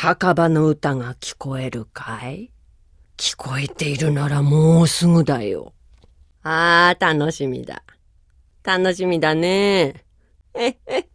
墓場の歌が聞こえるかい？聞こえているならもうすぐだよ。ああ、楽しみだ。楽しみだね。え へ